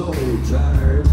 so tired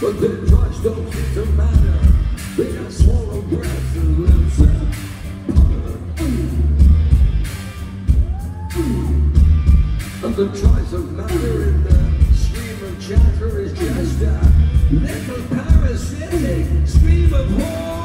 But the touch don't seem to matter. They just swallow breath and lips and powder. And the choice of matter in the stream of chatter is just a little parasitic stream of horror.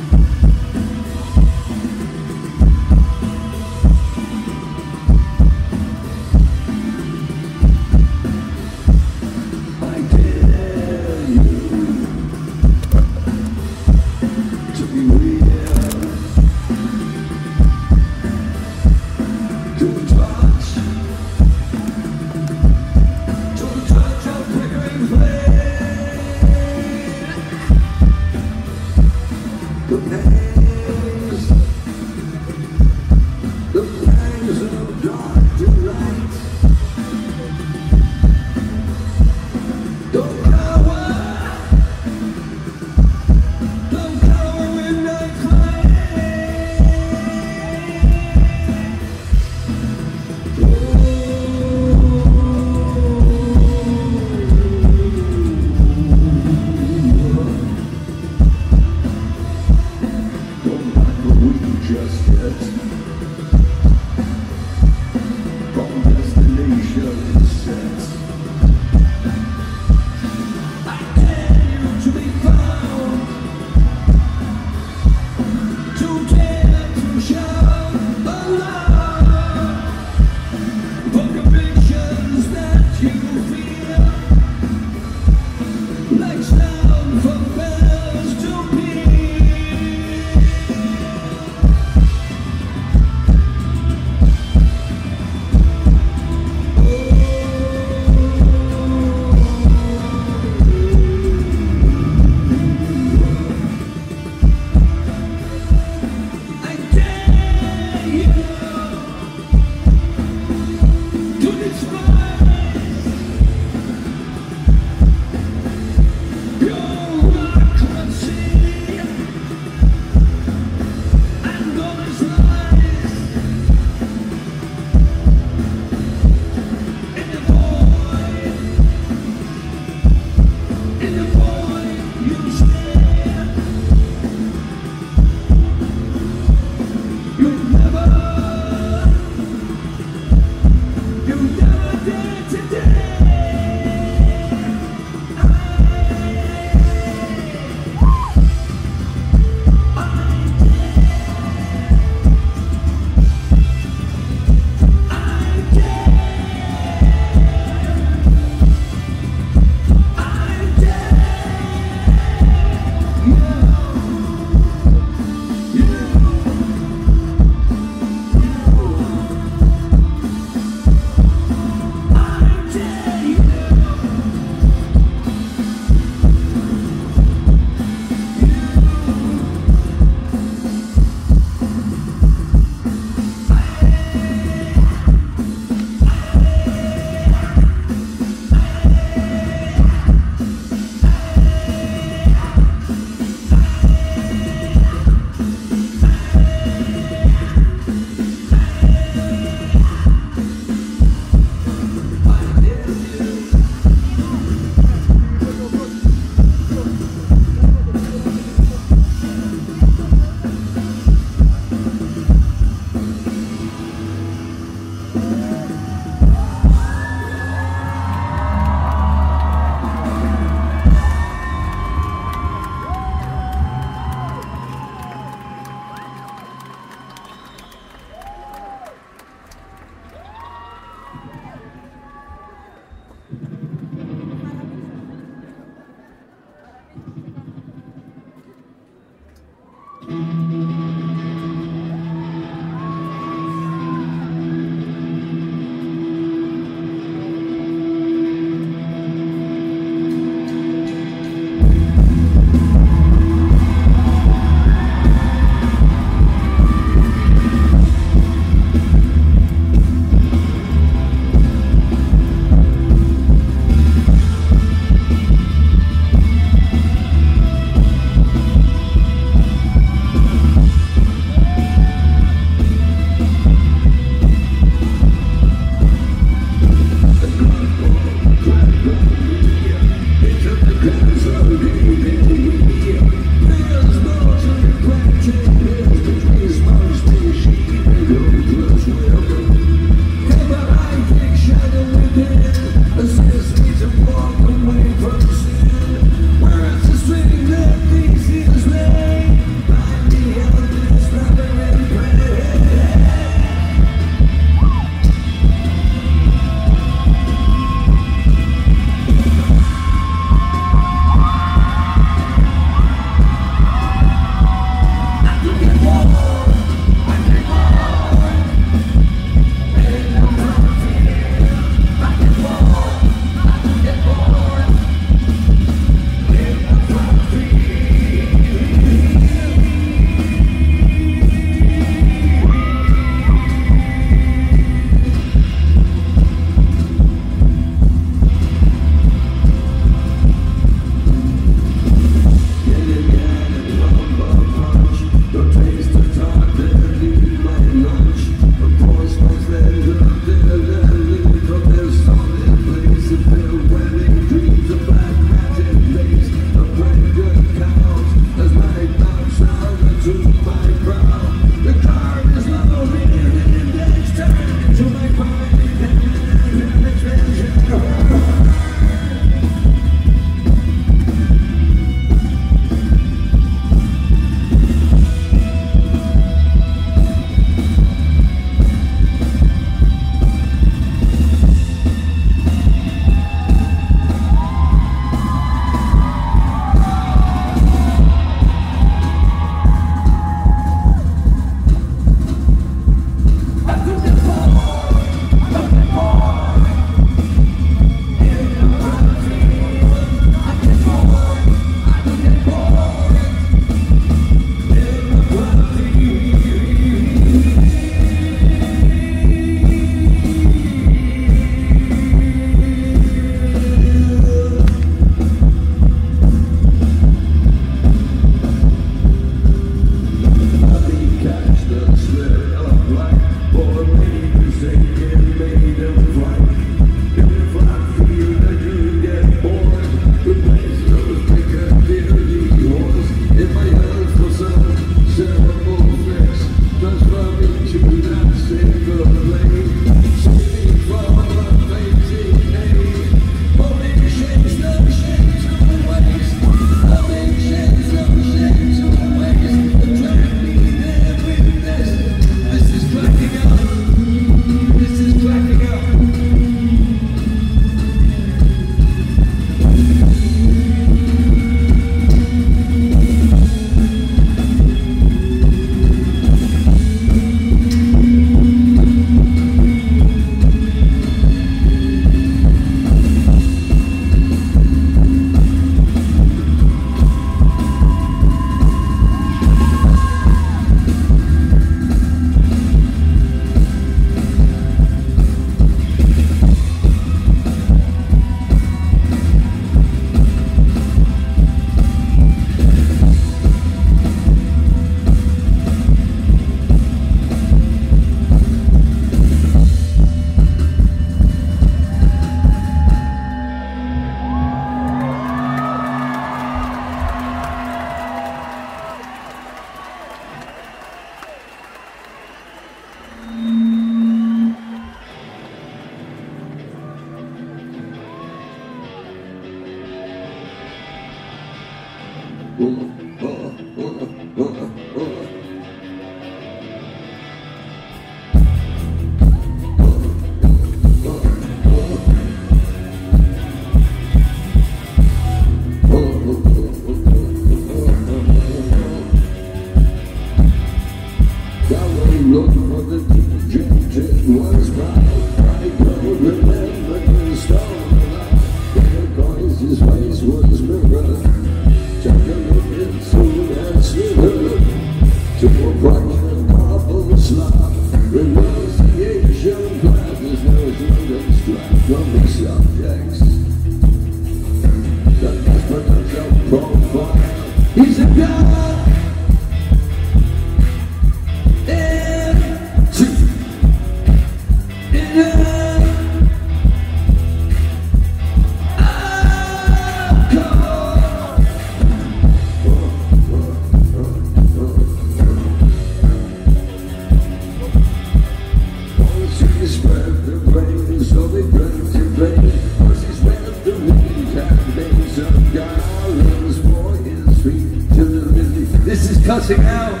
Cutting out.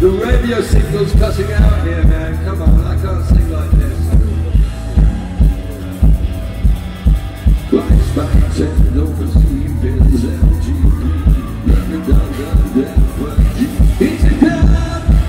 The radio signal's cutting out here, man. Come on, I can't sing like this. Lights back, ten over Stevens, MGB. Let me down, down, down, It's a club.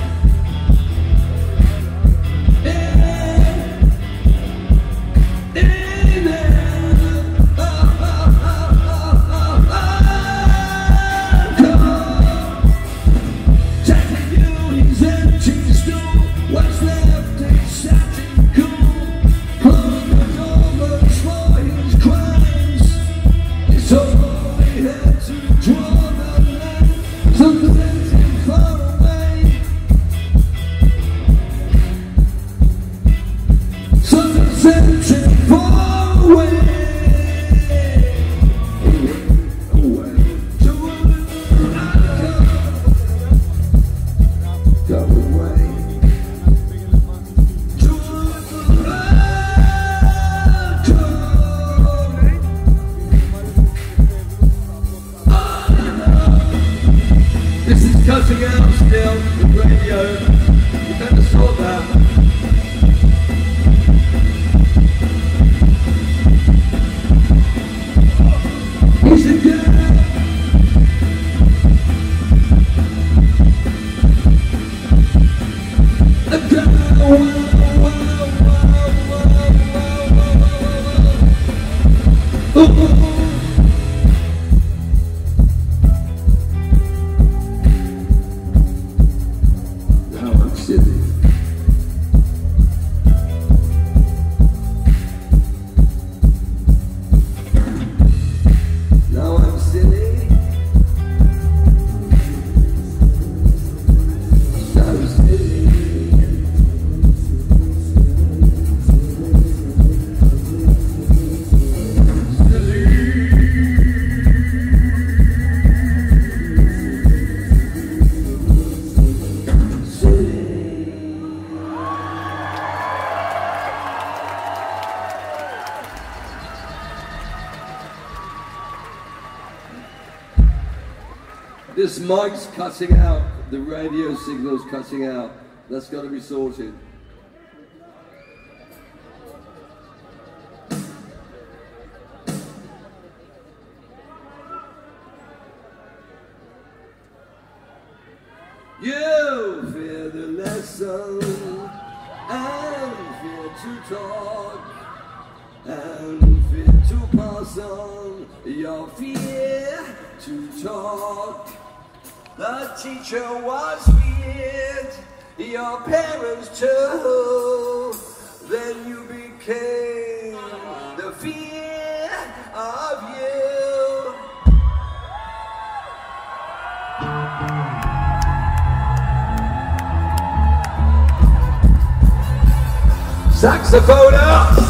Now mic's cutting out. The radio signal's cutting out. That's got to be sorted. You fear the lesson and fear to talk and fear to pass on your fear to talk. The teacher was feared, your parents too. Then you became the fear of you. Saxophone up!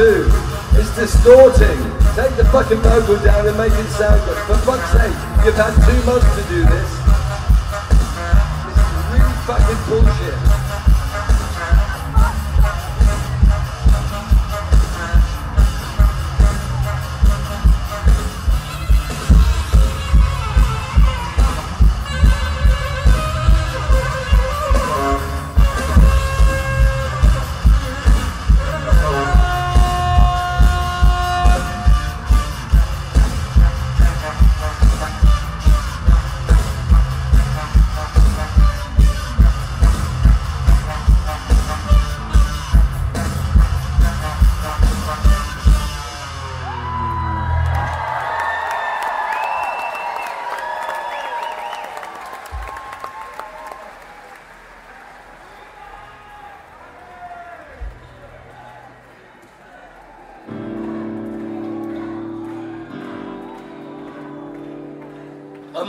Too. It's distorting. Take the fucking vocal down and make it sound good. For fuck's sake, you've had two months to do this. This is really fucking bullshit.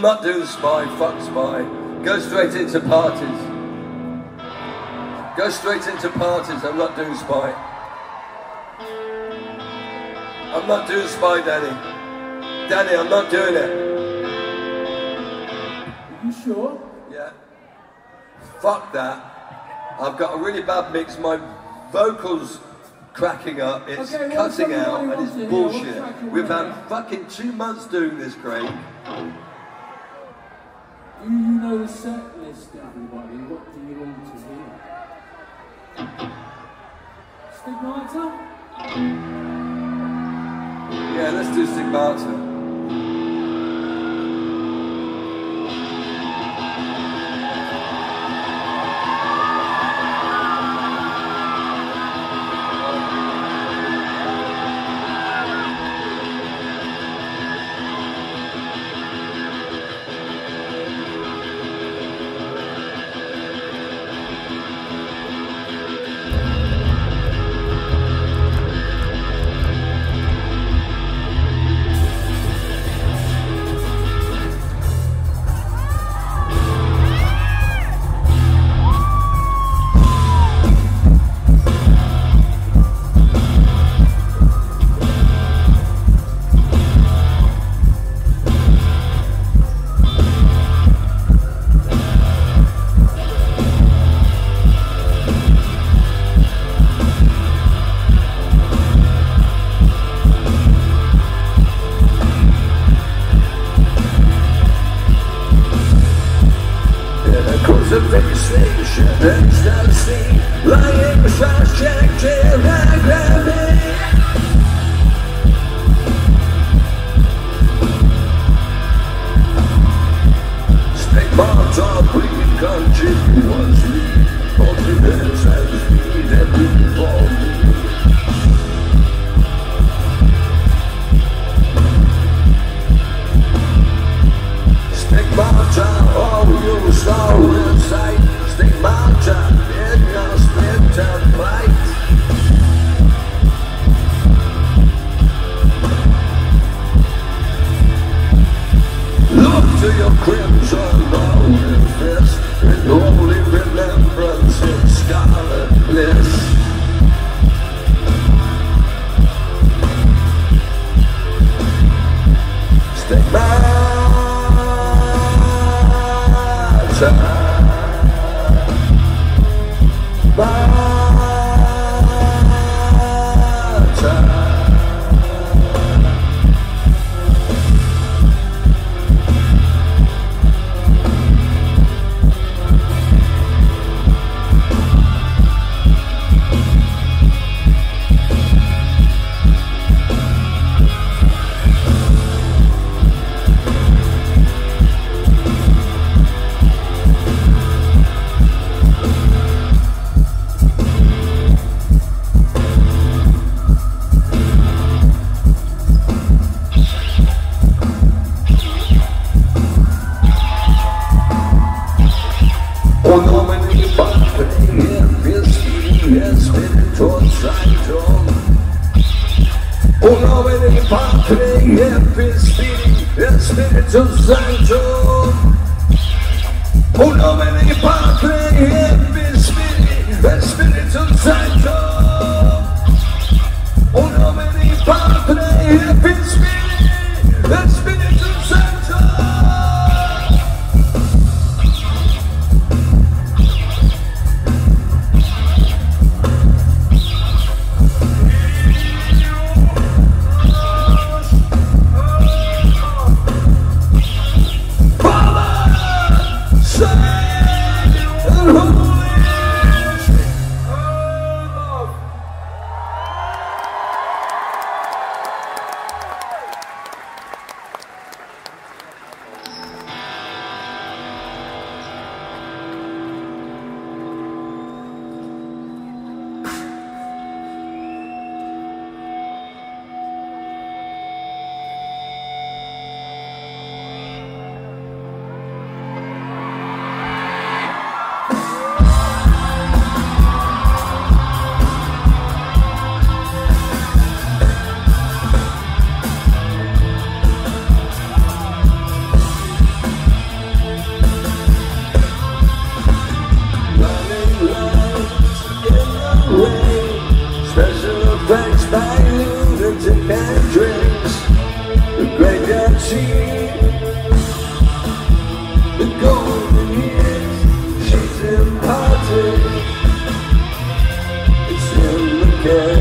I'm not doing spy, fuck spy. Go straight into parties. Go straight into parties, I'm not doing spy. I'm not doing spy, Danny. Danny, I'm not doing it. Are you sure? Yeah. Fuck that. I've got a really bad mix. My vocals cracking up. It's Okay, cutting out and it's want to hear. bullshit. What track you We've had fucking two months doing this, Craig. Do you know the set list, everybody? What do you want to hear? Stigmata? Yeah, let's do Stigmata. Spirito santo Un homine di parte e vestiti e spirito santo. Un homine di parte e vestiti e care.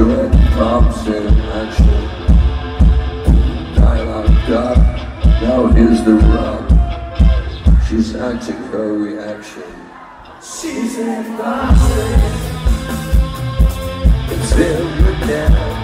cigarette pops in action. Dialogue up, now here's the rub. She's acting her reaction. She's in Boston. It's in the.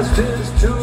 Pile past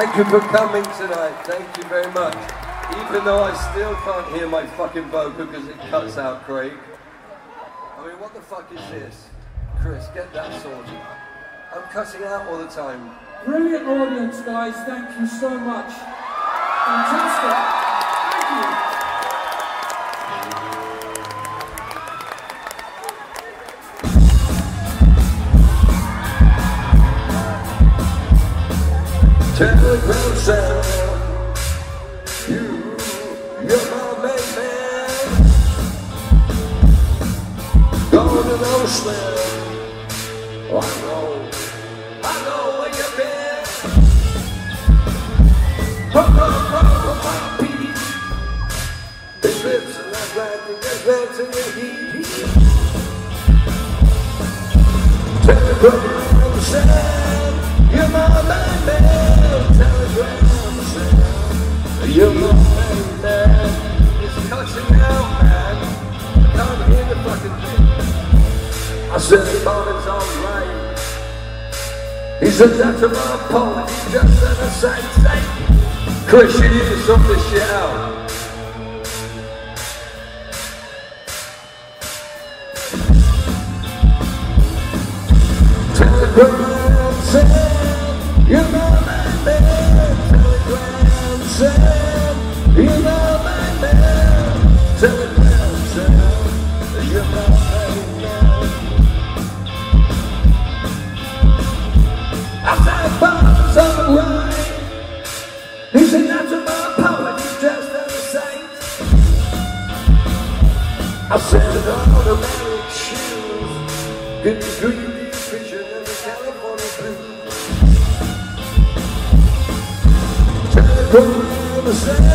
Thank you for coming tonight. Thank you very much. Even though I still can't hear my fucking vocal because it cuts out, Craig. I mean, what the fuck is this? Chris, get that sorted. I'm cutting out all the time. Brilliant audience, guys. Thank you so much. Fantastic. Slam. Oh, I know, I where you've been. The front of my peace. It lives in that land and it lives in the heat. Telegram Sam. You're my man. Telegram Sam. You're my man. It's cutting out, man. I can't hear the fucking thing. I said the moment's alright. He said that's about poet. He just said the same thing. Chris, you need to sort this shit out. Telegram Sam. Alright. He said that's about poet. He's just the same. I said it on automatic shoes. Good green vision of the California blues. Telegram Sam,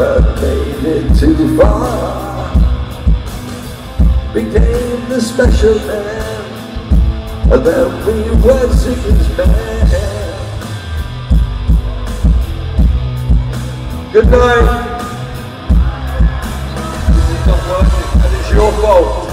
but made it too far. Became the special man, and then we were Ziggy's band. Good night. This is not working, and it's your fault.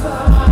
Bye.